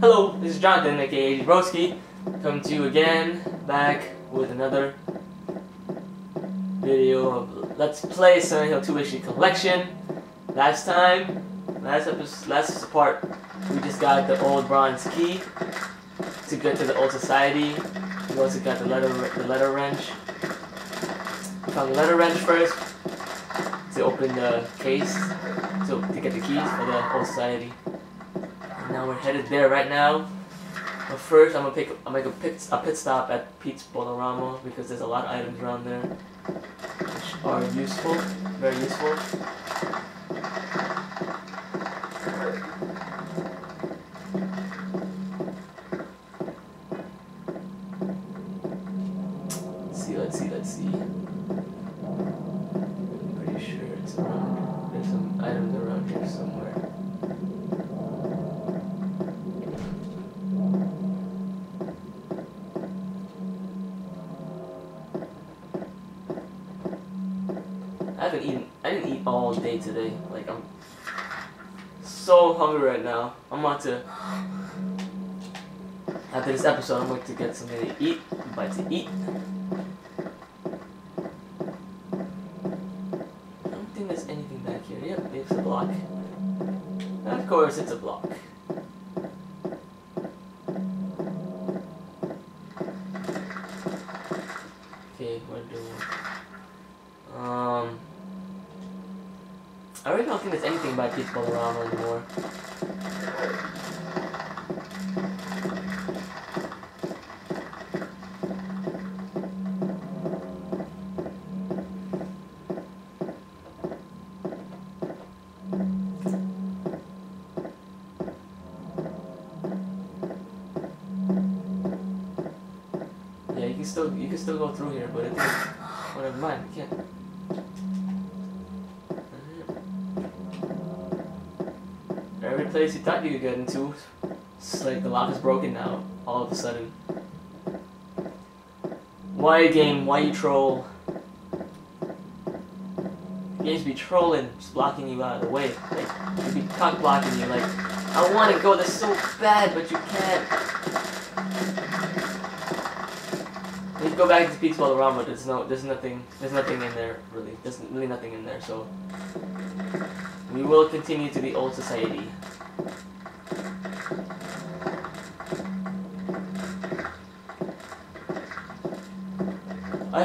Hello, this is Jonathan, aka Broski, coming to you again, back with another video of Let's Play Silent Hill 2 issue collection. Last time, last episode, last part, we just got the old bronze key to get to the old society. We also got the letter, the letter wrench. We found the letter wrench first to open the case, so to get the keys for the old society. Now we're headed there right now. But first, I'm gonna pick, I'm make a pit, a pit stop at Pete's Bowl-O-Rama because there's a lot of items around there which are useful, very useful. Let's see, let's see, let's see. I'm pretty sure it's around. There's some items around here somewhere. I haven't eaten. I didn't eat all day today. Like I'm so hungry right now. I'm about to. After this episode, I'm going to get something to eat. I'm bite to eat. I don't think there's anything back here. Yep, it's a block. And of course, it's a block. Okay, what do? Um, I really don't think there's anything by Peach Bowl-O-Rama anymore. Yeah, you can still you can still go through here, but I think oh never mind, you can't. Place you thought you could get into, it's like the lock is broken now. All of a sudden. Why game? Why you troll? Games be trolling, just blocking you out of the way. Like you be cock blocking you. Like I want to go this so bad, but you can't. You go back to Pete's Bowl-O-Rama, there's no, there's nothing, there's nothing in there really. There's really nothing in there. So we will continue to the old society.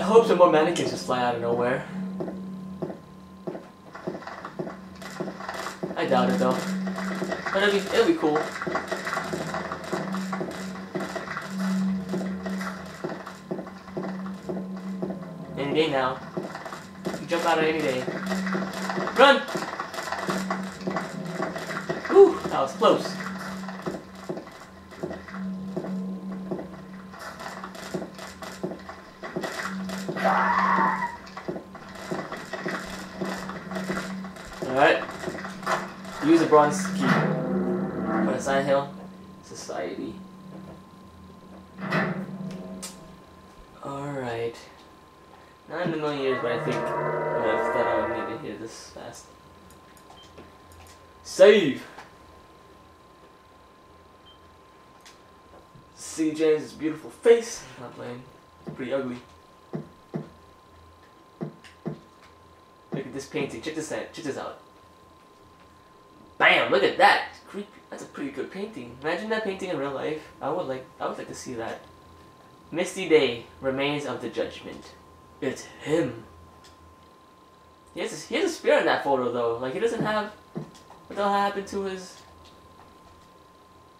Hope some more mannequins just fly out of nowhere. I doubt it though. But it'll be, it'll be cool. Any day now. You jump out of any day. Run! Whew, that was close. Alright. Use a bronze key. The Silent Hill Society. Alright. Not in a million years, but I think I thought I would need to hear this fast. Save! See James' beautiful face. Not playing. Pretty ugly. This painting. Check this out. Check this out. Bam! Look at that. Creepy. That's a pretty good painting. Imagine that painting in real life. I would like. I would like to see that. Misty Day, remains of the judgment. It's him. He has a, he has a spear in that photo though. Like he doesn't have. What the hell happened to his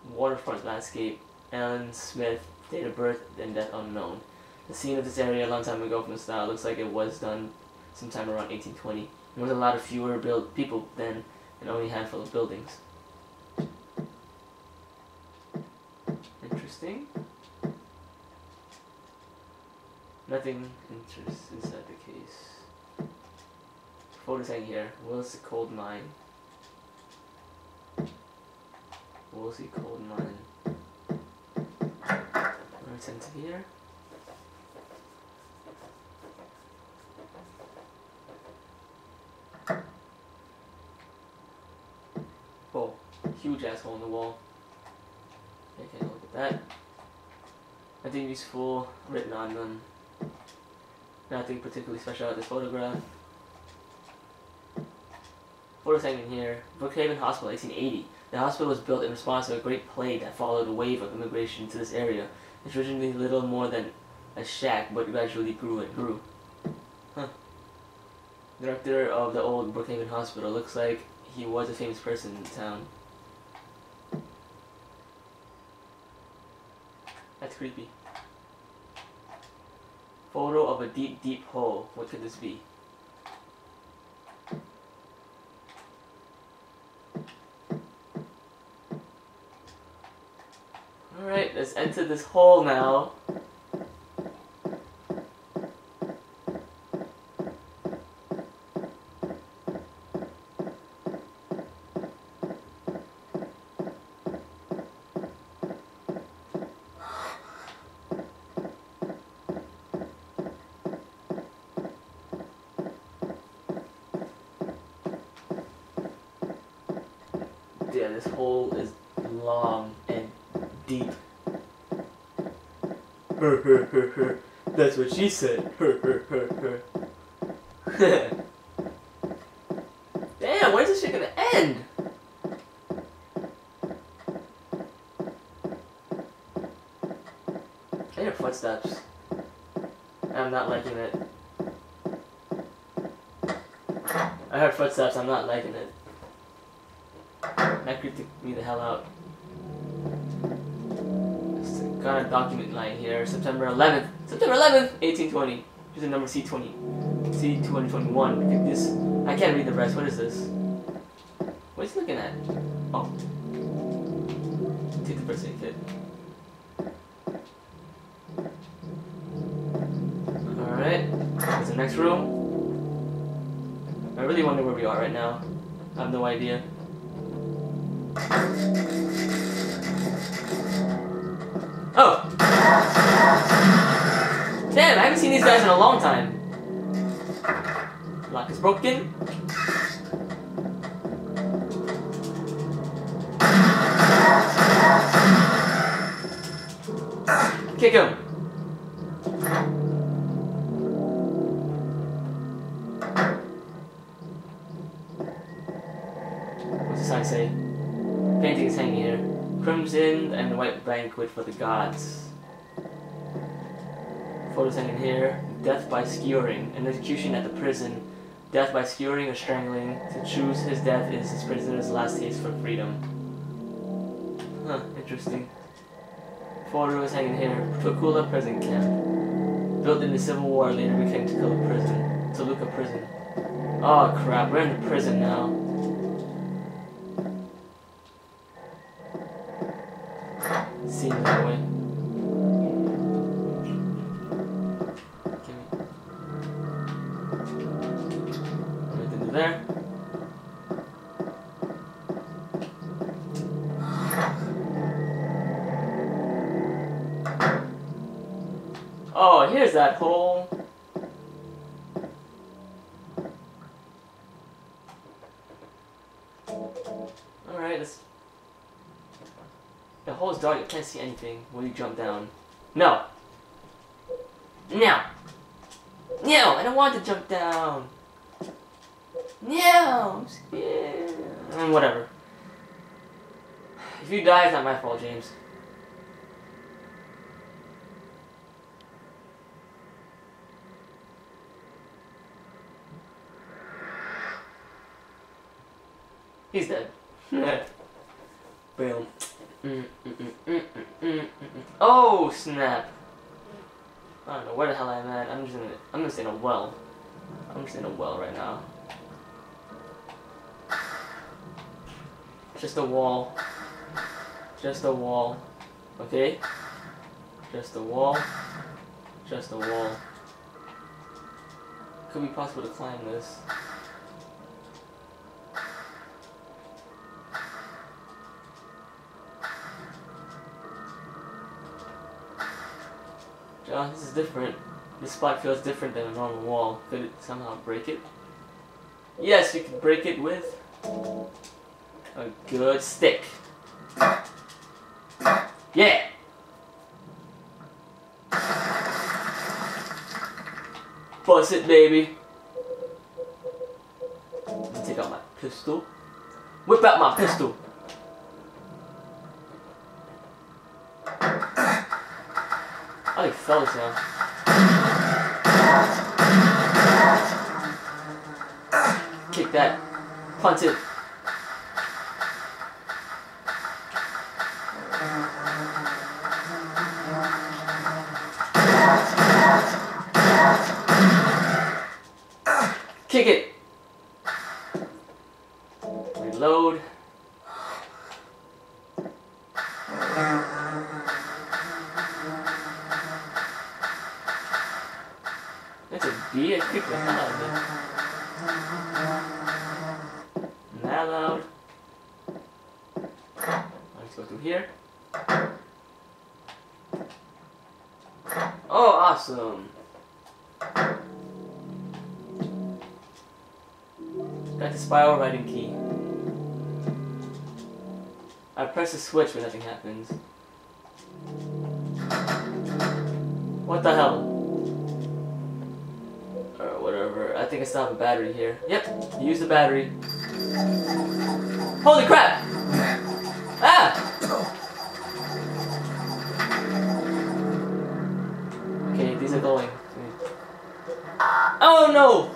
waterfront landscape? Alan Smith, date of birth and death unknown. The scene of this area a long time ago from the style looks like it was done sometime around 1820. There was a lot of fewer build people then and only a handful of buildings. Interesting. Nothing interest inside the case. Hang here. Will's cold mine. Wiltse coal mine. Right into here. Oh, huge asshole in the wall. Okay, look at that. Nothing useful written on them. Nothing particularly special about this photograph. Photos hanging here. Brookhaven Hospital, 1880. The hospital was built in response to a great plague that followed a wave of immigration to this area. It's originally little more than a shack, but gradually grew and grew. Huh. Director of the old Brookhaven Hospital. Looks like he was a famous person in town. That's creepy. Photo of a deep, deep hole. What could this be? Alright, let's enter this hole now. Yeah, this hole is long and deep. Her, her, her, her. That's what she said. Her, her, her, her. Damn, where's this shit gonna end? I hear footsteps. I'm not liking it. I heard footsteps, I'm not liking it. That creeped me the hell out. Got a document line here. September 11th. September 11th, 1820. Here's the number C20. C221. Look at this. I can't read the rest. What is this? What is he looking at? Oh. Take the first kit. Alright. What's the next room? I really wonder where we are right now. I have no idea. Oh! Damn, I haven't seen these guys in a long time. Lock is broken. Kick him. What's the sign say? Paintings hanging here. Crimson and white banquet for the gods. Photos hanging here. Death by skewering. An execution at the prison. Death by skewering or strangling. To choose his death is his prisoner's last taste for freedom. Huh, interesting. Photos hanging here. Tukula prison camp. Built in the Civil War, later became Tukula prison. Toluca prison. Oh crap, we're in the prison now. Alright, let's the hole is dark, you can't see anything. Will you jump down? No. No. No, I don't want to jump down. No, I'm scared. Mm, whatever. If you die, it's not my fault, James. He's dead. Boom. Mm, mm, mm, mm, mm, mm. Oh snap! I don't know where the hell I'm at. I'm just in. A, I'm just in a well. I'm just in a well right now. Just a wall. Just a wall. Okay. Just a wall. Just a wall. Could be possible to climb this. Different. This spot feels different than a normal wall. Could it somehow break it? Yes, you can break it with a good stick. Yeah! Bust it, baby. Let me take out my pistol. Whip out my pistol. Like now. Kick that. Punt it. Kick it. Awesome. Got the spiral writing key. I press the switch but nothing happens. What the hell? Or whatever. I think I still have a battery here. Yep, use the battery. Holy crap! No!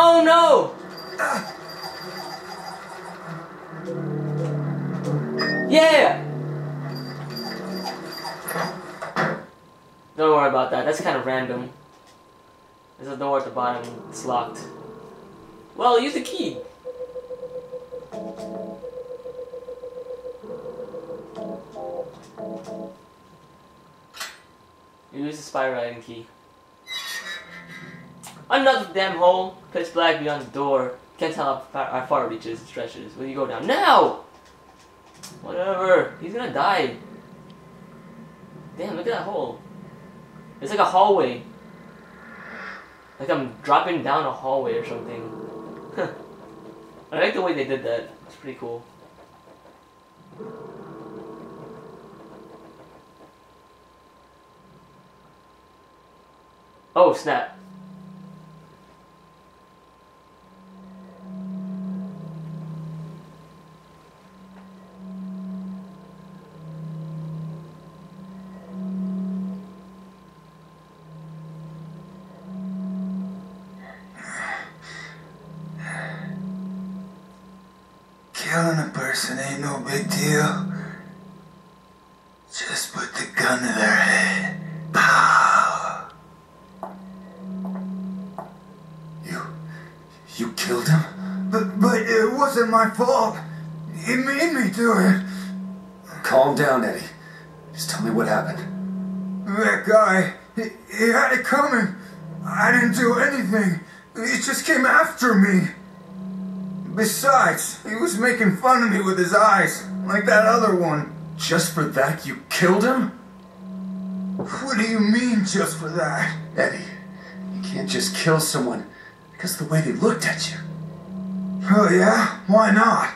Oh no! Yeah! Don't worry about that, that's kind of random. There's a door at the bottom, it's locked. Well, use the key. Use the spy writing key. Another damn hole. Pitch black beyond the door. Can't tell how far, how far it reaches and stretches. Will you go down? Now! Whatever. He's gonna die. Damn, look at that hole. It's like a hallway. Like I'm dropping down a hallway or something. I like the way they did that. It's pretty cool. Oh, snap. Killing a person ain't no big deal. Just put the gun to their head. Pow! You. you killed him? But, but it wasn't my fault. He made me do it. Calm down, Eddie. Just tell me what happened. That guy, he, he had it coming. I didn't do anything. He just came after me. Besides, he was making fun of me with his eyes, like that other one. Just for that, you killed him? What do you mean, just for that? Eddie, you can't just kill someone because of the way they looked at you. Oh, yeah? Why not?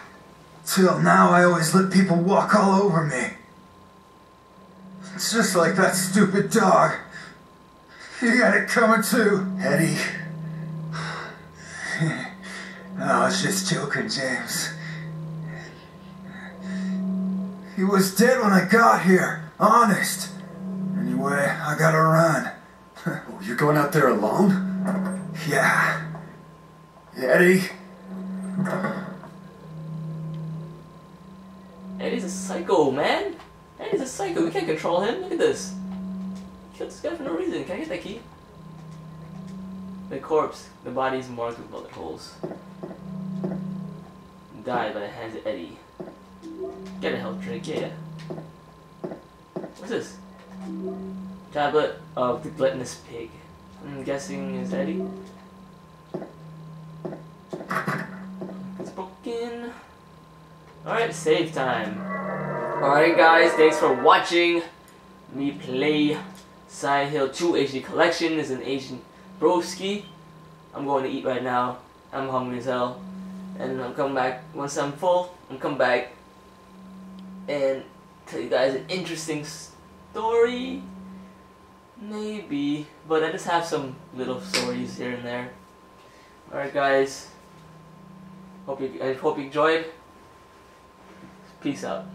Till now, I always let people walk all over me. It's just like that stupid dog. You got it coming too. Eddie, I was just joking, James. He was dead when I got here. Honest. Anyway, I gotta run. oh, you're going out there alone? Yeah. Eddie, Eddie's a psycho, man. Eddie's a psycho. We can't control him. Look at this. Killed this guy for no reason. Can I get that key? The corpse. The body is marked with bullet holes. Died by the hands of Eddie. Get a health drink, yeah. What's this? Tablet of the gluttonous pig. I'm guessing is Eddie. It's broken. Alright, save time. Alright guys, thanks for watching me play Silent Hill 2 HD Collection is an Asian broski. I'm going to eat right now. I'm hungry as hell. and I'm coming back once I'm full. I'm come back and tell you guys an interesting story, maybe. But I just have some little stories here and there. All right, guys. Hope you I hope you enjoyed. Peace out.